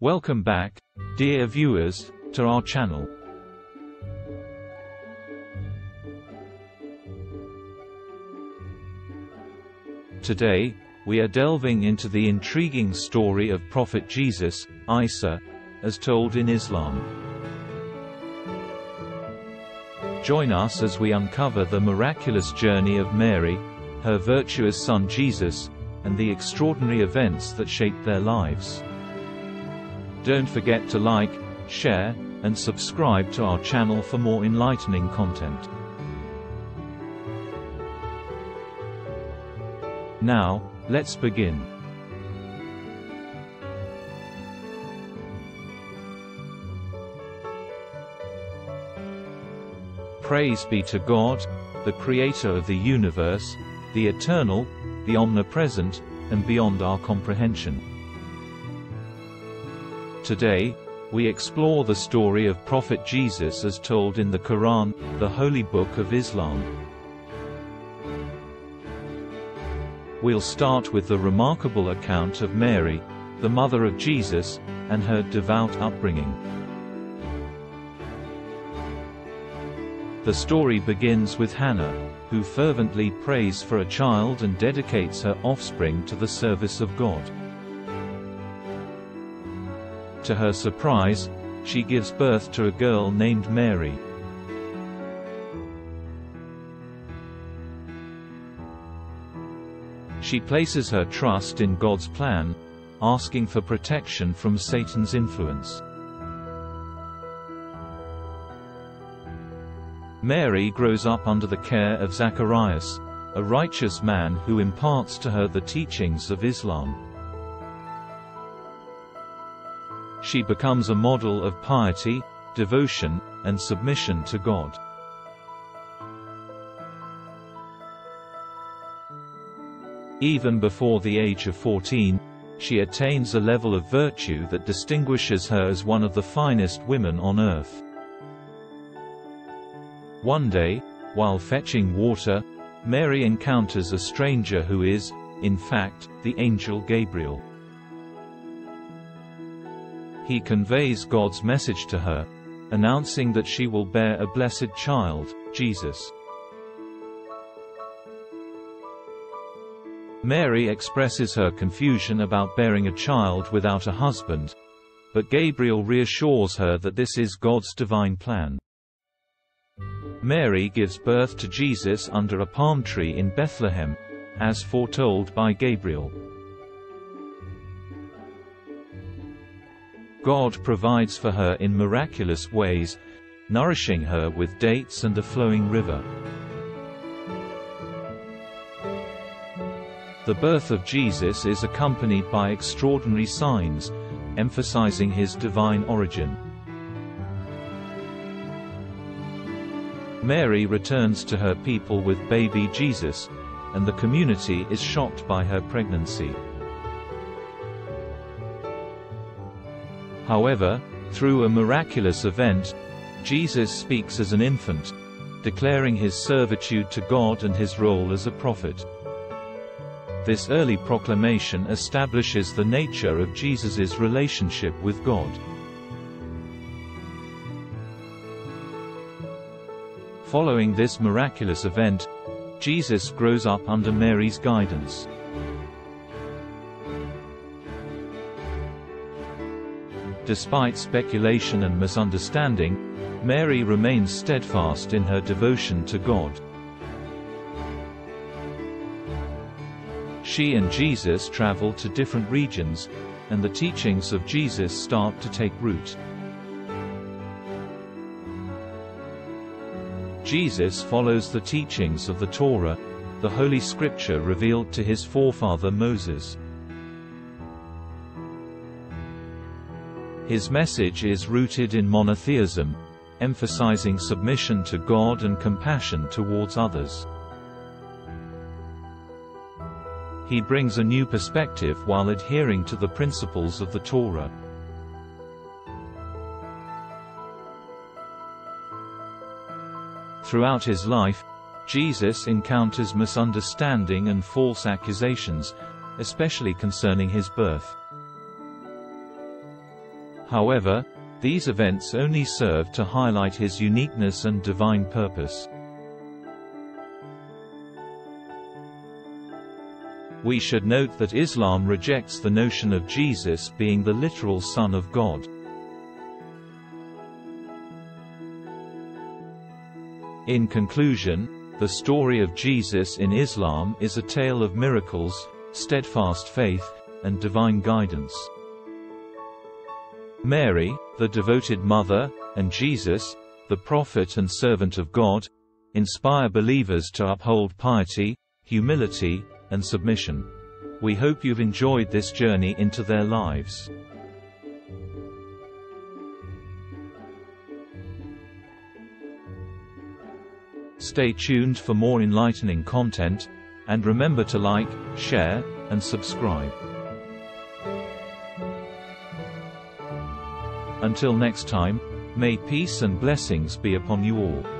Welcome back, dear viewers, to our channel. Today, we are delving into the intriguing story of Prophet Jesus, Isa, as told in Islam. Join us as we uncover the miraculous journey of Mary, her virtuous son Jesus, and the extraordinary events that shaped their lives. Don't forget to like, share, and subscribe to our channel for more enlightening content. Now, let's begin. Praise be to God, the Creator of the universe, the eternal, the omnipresent, and beyond our comprehension. Today, we explore the story of Prophet Jesus as told in the Quran, the holy book of Islam. We'll start with the remarkable account of Mary, the mother of Jesus, and her devout upbringing. The story begins with Hannah, who fervently prays for a child and dedicates her offspring to the service of God. To her surprise, she gives birth to a girl named Mary. She places her trust in God's plan, asking for protection from Satan's influence. Mary grows up under the care of Zacharias, a righteous man who imparts to her the teachings of Islam. She becomes a model of piety, devotion, and submission to God. Even before the age of 14, she attains a level of virtue that distinguishes her as one of the finest women on earth. One day, while fetching water, Mary encounters a stranger who is, in fact, the angel Gabriel. He conveys God's message to her, announcing that she will bear a blessed child, Jesus. Mary expresses her confusion about bearing a child without a husband, but Gabriel reassures her that this is God's divine plan. Mary gives birth to Jesus under a palm tree in Bethlehem, as foretold by Gabriel. God provides for her in miraculous ways, nourishing her with dates and a flowing river. The birth of Jesus is accompanied by extraordinary signs, emphasizing his divine origin. Mary returns to her people with baby Jesus, and the community is shocked by her pregnancy. However, through a miraculous event, Jesus speaks as an infant, declaring his servitude to God and his role as a prophet. This early proclamation establishes the nature of Jesus's relationship with God. Following this miraculous event, Jesus grows up under Mary's guidance. Despite speculation and misunderstanding, Mary remains steadfast in her devotion to God. She and Jesus travel to different regions, and the teachings of Jesus start to take root. Jesus follows the teachings of the Torah, the Holy Scripture revealed to his forefather Moses. His message is rooted in monotheism, emphasizing submission to God and compassion towards others. He brings a new perspective while adhering to the principles of the Torah. Throughout his life, Jesus encounters misunderstanding and false accusations, especially concerning his birth. However, these events only serve to highlight his uniqueness and divine purpose. We should note that Islam rejects the notion of Jesus being the literal Son of God. In conclusion, the story of Jesus in Islam is a tale of miracles, steadfast faith, and divine guidance. Mary, the devoted mother, and Jesus, the prophet and servant of God, inspire believers to uphold piety, humility, and submission. We hope you've enjoyed this journey into their lives. Stay tuned for more enlightening content, and remember to like, share, and subscribe. Until next time, may peace and blessings be upon you all.